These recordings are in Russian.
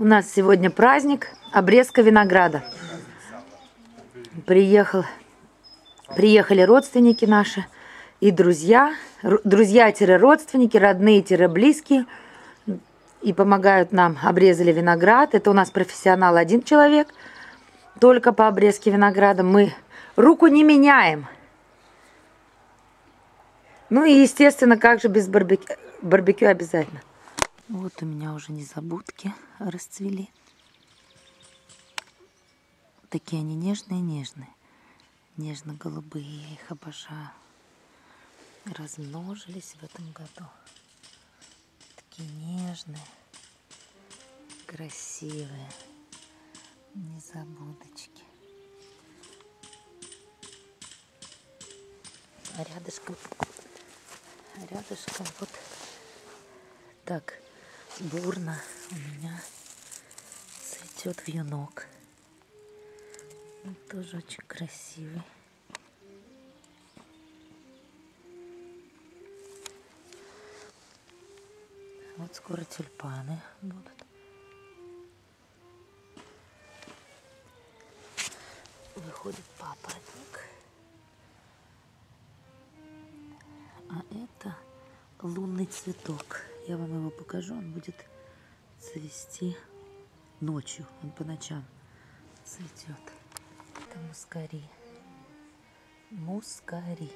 У нас сегодня праздник обрезка винограда. Приехал, приехали родственники наши и друзья, друзья-родственники, родные-близкие, и помогают нам, обрезали виноград. Это у нас профессионал один человек, только по обрезке винограда. Мы руку не меняем. Ну и, естественно, как же без барбекю, барбекю обязательно. Вот у меня уже незабудки расцвели. Такие они нежные-нежные. Нежно-голубые, я их обожаю. Размножились в этом году. Такие нежные, красивые незабудочки. А рядышком, рядышком вот так бурно у меня цветет вьюнок. Он тоже очень красивый. Вот скоро тюльпаны будут. Выходит папоротник. А это лунный цветок. Я вам его покажу, он будет цвести ночью, он по ночам цветет. Это мускари. Мускари.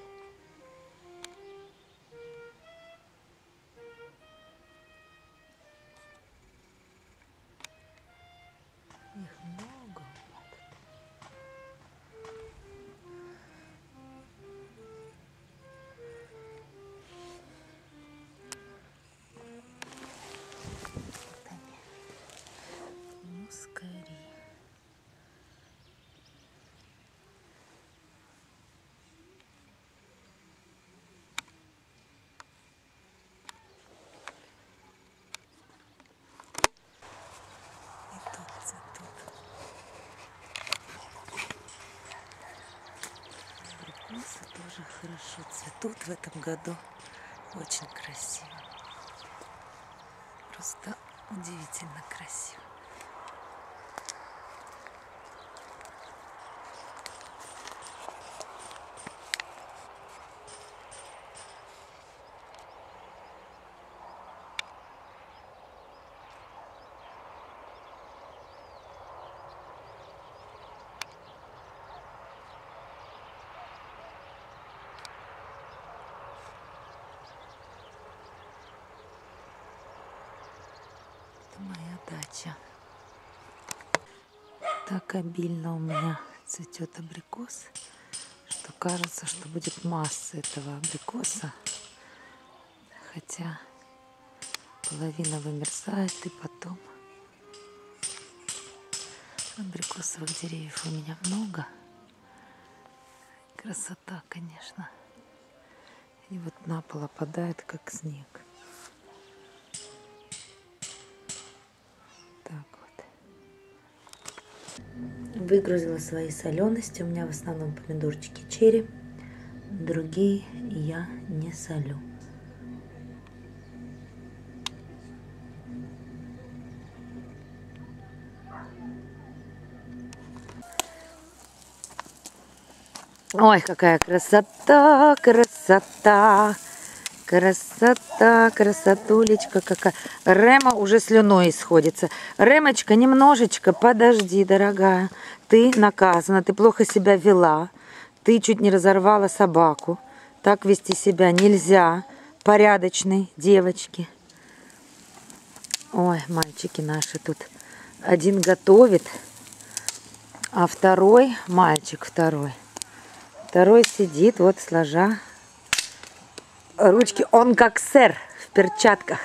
Тоже хорошо цветут в этом году. Очень красиво. Просто удивительно красиво. Это моя дача. Так обильно у меня цветет абрикос, что кажется, что будет масса этого абрикоса. Хотя половина вымерзает и потом абрикосовых деревьев у меня много. Красота, конечно. И вот на пол опадает, как снег. Выгрузила свои солености. У меня в основном помидорчики черри. Другие я не солю. Ой, какая красота, красота. Красота, красотулечка какая. Рема уже слюной исходится. Ремочка, немножечко, подожди, дорогая. Ты наказана, ты плохо себя вела. Ты чуть не разорвала собаку. Так вести себя нельзя. Порядочной девочки. Ой, мальчики наши тут. Один готовит, а второй, мальчик второй, второй сидит, вот сложа ручки. Он как сэр в перчатках.